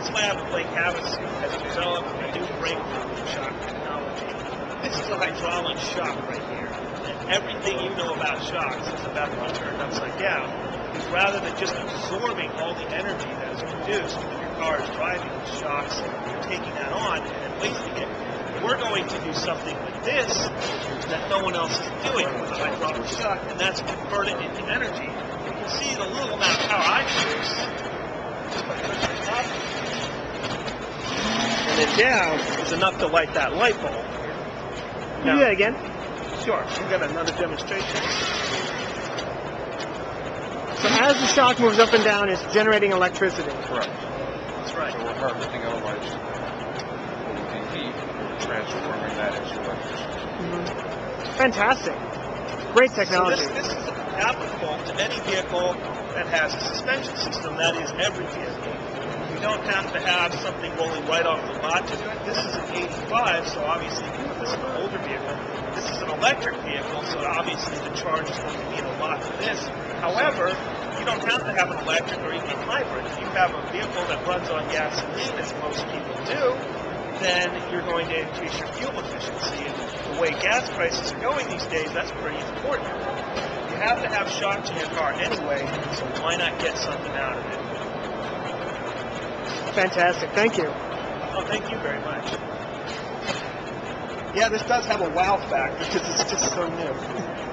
science lab at Lake Havasu has developed a new breakthrough in shock technology. This is a hydraulic shock right here. And everything you know about shocks is about to be turned upside down. Because rather than just absorbing all the energy that is produced when your car is driving shocks, you're taking that on and then wasting it. We're going to do something with this that no one else is doing with a hydraulic shock, and that's convert it into energy. You can see the little amount of power I produce the top. And then down is enough to light that light bulb. Can you do that again? Sure, we've got another demonstration. So as the shock moves up and down, it's generating electricity. Correct. That's right. So we're harvesting our light what would heat, we're transforming that into electricity. Mm-hmm. Fantastic. Great So technology. this, this is applicable to any vehicle that has a suspension system, that is every vehicle. Don't have to have something rolling right off the lot to do it. This is an 85, so obviously this is an older vehicle. This is an electric vehicle, so obviously the charge is going to be a lot for this. However, you don't have to have an electric or even a hybrid. If you have a vehicle that runs on gasoline, as most people do, then you're going to increase your fuel efficiency. And the way gas prices are going these days, that's pretty important. You have to have shocks in your car anyway, so why not get something out of it? Fantastic. Thank you. Oh, thank you very much. Yeah, this does have a wow factor because it's just so new.